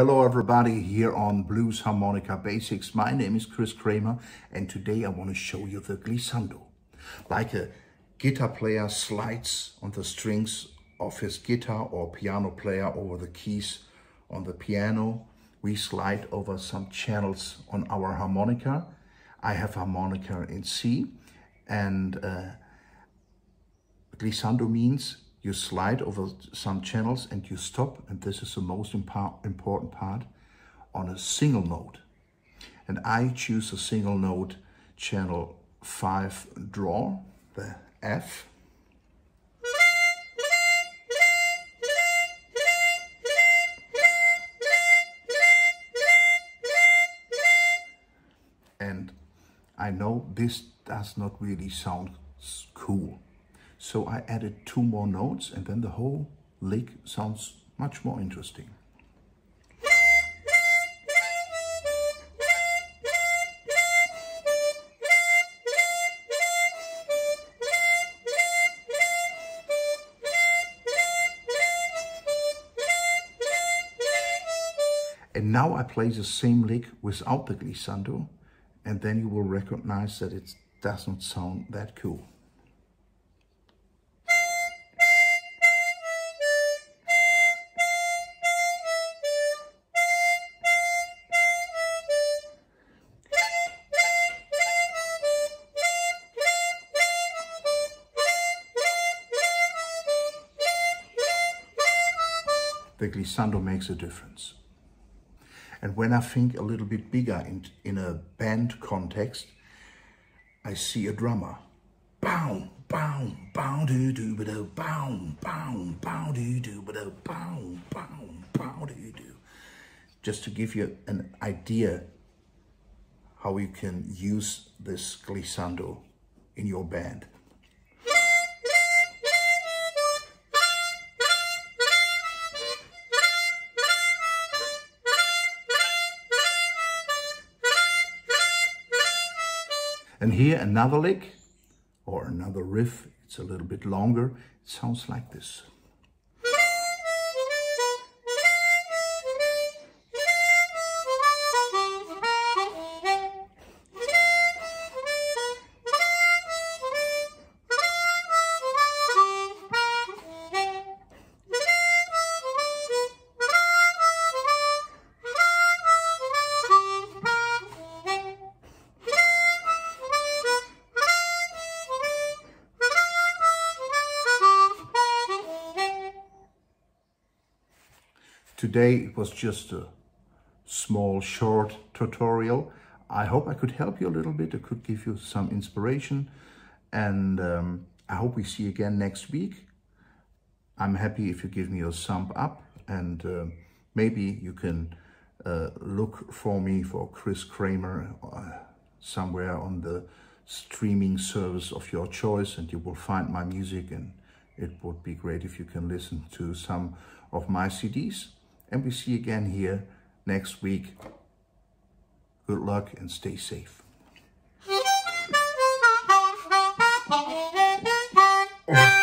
Hello everybody here on Blues Harmonica Basics. My name is Chris Kramer and today I want to show you the glissando. Like a guitar player slides on the strings of his guitar or piano player over the keys on the piano, we slide over some channels on our harmonica. I have harmonica in C and uh, glissando means you slide over some channels and you stop, and this is the most important part, on a single note. And I choose a single note channel 5 draw, the F. And I know this does not really sound cool. So I added two more notes and then the whole lick sounds much more interesting. And now I play the same lick without the glissando and then you will recognize that it doesn't sound that cool. The glissando makes a difference. And when I think a little bit bigger in, in a band context, I see a drummer. Bow, bow, bow, do do ba do, bow, bow, bow, do do ba do, bow, bow, bow, do do. Just to give you an idea how you can use this glissando in your band. And here another lick or another riff. It's a little bit longer. It sounds like this. Today it was just a small short tutorial. I hope I could help you a little bit. I could give you some inspiration and um, I hope we see you again next week. I'm happy if you give me a thumb up and uh, maybe you can uh, look for me for Chris Kramer uh, somewhere on the streaming service of your choice and you will find my music and it would be great if you can listen to some of my CDs and we see you again here next week. Good luck and stay safe.